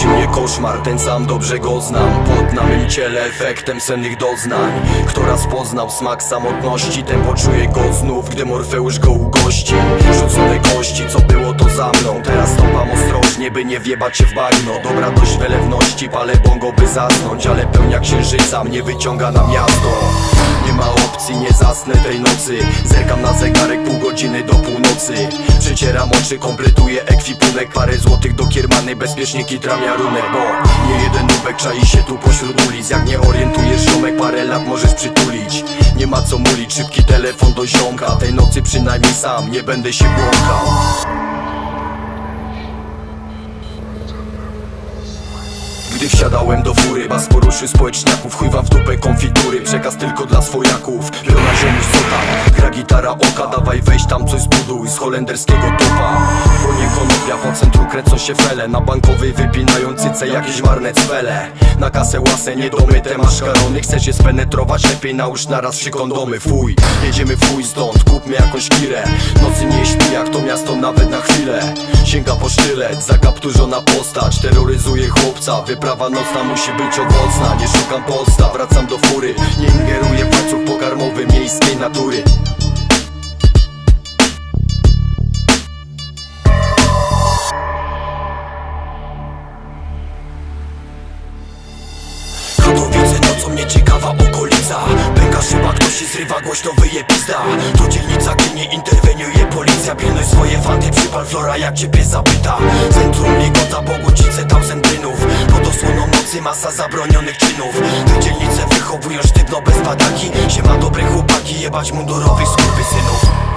Grodzi mnie koszmar, ten sam dobrze go znam. Pot na ciele efektem sennych doznań. Kto raz poznał smak samotności Ten poczuje go znów, gdy Morfeusz go ugości. Rzucone kości, co było to za mną. Teraz stąpam ostrożnie, by nie wjebać się w bagno. Dobra dość wylewności, palę bongo by zasnąć. Ale pełnia księżyca mnie wyciąga na miasto. Nie ma opcji, nie zasnę tej nocy. Zerkam na zegarek pół godziny do północy. Przecieram oczy, kompletuję ekwipunek. Parę złotych do kiermany, bezpiecznie kitram jarunek Bo nie jeden nubek czai się tu pośród ulic. Jak nie orientujesz ziomek, parę lat możesz przytulić. Nie ma co mulić, szybki telefon do ziomka. Tej nocy przynajmniej sam, nie będę się błąkał. Gdy wsiadałem do fury, was poruszy społeczniaków. Chuj wam w dupę konfitury, przekaz tylko dla swojaków. Piona ziomuś co tam, gra gitara oka. Dawaj weź tam coś zbuduj z holenderskiego topa. Płonie konopia, po centrum kręcą się fele. Na bankowej wypinają cyce jakieś marne cwele. Na kasę łasę, niedomyte maszkarony. Chcesz je spenetrować, lepiej nałóż naraz trzy kondomy. Fuj, jedziemy chuj stąd, kupmy jakąś kirę Nocy nie śpi jak to miasto nawet na chwilę. Sięga po sztylet, zakapturzona postać. Terroryzuje chłopca, wyprawa nocna musi być owocna. Nie szukam podstaw, wracam do fury. Nie ingeruję w łańcuch miejskiej natury. Katowice nocą nieciekawa okolica. Pęka szyba, ktoś zrywa, głośno wyje pizda. To dzielnica, gdzie nie interweniuje policja. Pilnuj swoje fanty, przypal flora jak cię pies zapyta. Centrum Ligota, Bogucice, Tausendynów Pod osłoną nocy masa zabronionych czynów. Te dzielnice wychowują sztywno bez padaki Siema dobre chłopaki, jebać mundurowych skurwysynów